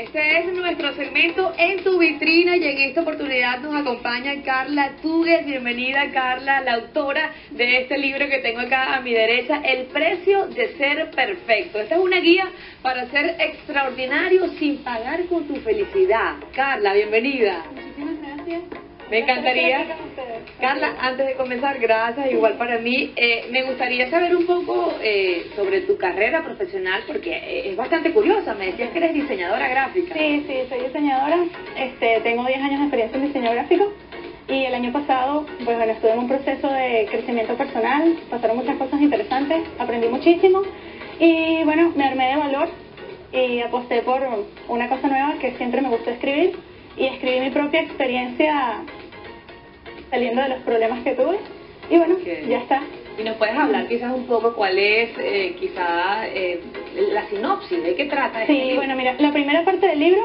Este es nuestro segmento en tu vitrina y en esta oportunidad nos acompaña Carla Tugues. Bienvenida Carla, la autora de este libro que tengo acá a mi derecha, El precio de ser perfecto. Esta es una guía para ser extraordinario sin pagar con tu felicidad. Carla, bienvenida. Me encantaría, Carla, antes de comenzar, gracias, igual para mí, eh, me gustaría saber un poco eh, sobre tu carrera profesional, porque eh, es bastante curiosa, me decías que eres diseñadora gráfica. Sí, sí, soy diseñadora, este, tengo 10 años de experiencia en diseño gráfico. Y el año pasado, pues bueno, estuve en un proceso de crecimiento personal, pasaron muchas cosas interesantes, aprendí muchísimo. Y bueno, me armé de valor y aposté por una cosa nueva que siempre me gustó escribir. Y escribí mi propia experiencia saliendo de los problemas que tuve. Y bueno, ya está. Y nos puedes hablar quizás un poco cuál es eh, quizás eh, la sinopsis, de qué trata. Este sí, bueno, mira, la primera parte del libro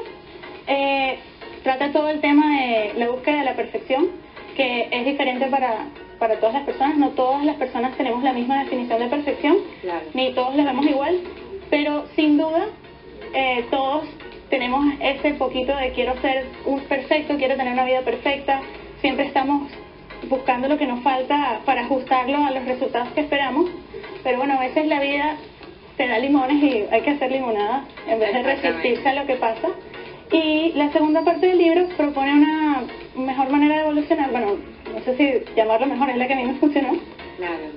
eh, trata todo el tema de la búsqueda de la perfección, que es diferente para, para todas las personas. No todas las personas tenemos la misma definición de perfección, ni todos la vemos igual, pero sin duda eh, todos tenemos ese poquito de quiero ser un perfecto, quiero tener una vida perfecta, siempre estamos buscando lo que nos falta para ajustarlo a los resultados que esperamos, pero bueno, a veces la vida te da limones y hay que hacer limonada en vez de resistirse a lo que pasa. Y la segunda parte del libro propone una mejor manera de evolucionar, bueno, no sé si llamarlo mejor, es la que a mí me funcionó,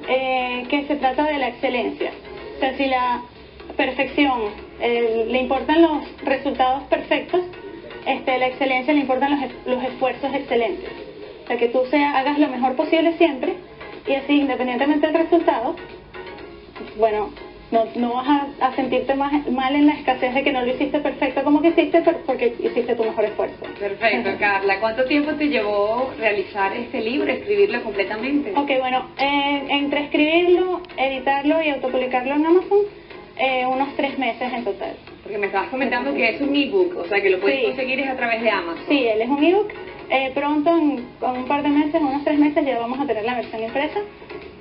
eh, que se trata de la excelencia. O sea, si la perfección le importan los resultados perfectos, este, la excelencia le importan los, los esfuerzos excelentes sea, que tú sea, hagas lo mejor posible siempre y así, independientemente del resultado, bueno, no, no vas a, sentirte más, mal en la escasez de que no lo hiciste perfecto como que hiciste, pero porque hiciste tu mejor esfuerzo. Perfecto, Carla. ¿Cuánto tiempo te llevó realizar este libro, escribirlo completamente? Ok, bueno, eh, entre escribirlo, editarlo y autopublicarlo en Amazon, eh, unos tres meses en total. Porque me estabas comentando que es un ebook, o sea que lo puedes conseguir es a través de Amazon. Sí, él es un ebook eh, pronto, en, par de meses, unos tres meses, ya vamos a tener la versión impresa.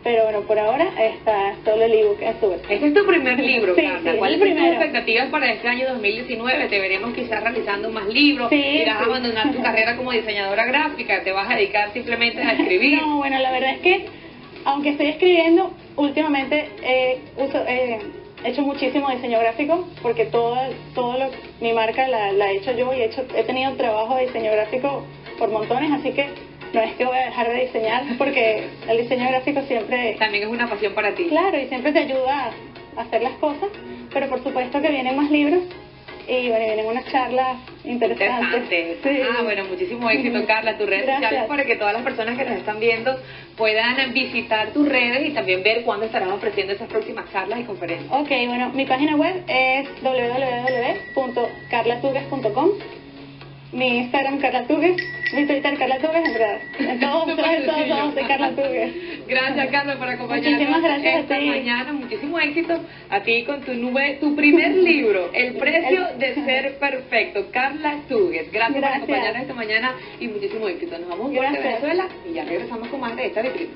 Pero bueno, por ahora está solo el ebook en su versión. Este es tu primer libro, sí, ¿Cuáles son tus expectativas para este año 2019? Te veremos quizás realizando más libros, sí, irás a abandonar tu carrera como diseñadora gráfica, te vas a dedicar simplemente a escribir. No, bueno, la verdad es que, aunque estoy escribiendo, últimamente eh, uso, he hecho muchísimo diseño gráfico, porque todo, todo lo, mi marca la, la he hecho yo y he, hecho, he tenido trabajo de diseño gráfico por montones, así que no es que voy a dejar de diseñar porque el diseño gráfico siempre... También es una pasión para ti. Claro, y siempre te ayuda a hacer las cosas, pero por supuesto que vienen más libros y bueno, vienen unas charlas interesantes. Ah, bueno, muchísimo éxito, Carla. Tus redes sociales para que todas las personas que nos están viendo puedan visitar tus redes y también ver cuándo estarán ofreciendo esas próximas charlas y conferencias. Ok, bueno, mi página web es www.carlatugues.com mi Instagram Carla Tugues, mi Twitter Carla Tugues, en verdad. En todos, todos, todos, todos de Carla Tugues. Gracias Carla por acompañarnos Muchísimas gracias esta a ti. mañana. Muchísimo éxito a ti con tu nube, tu primer libro, El precio de ser perfecto. Carla Tugues. Gracias, por acompañarnos esta mañana y muchísimo éxito. Nos vamos a Venezuela y ya regresamos con más de esta vitrina.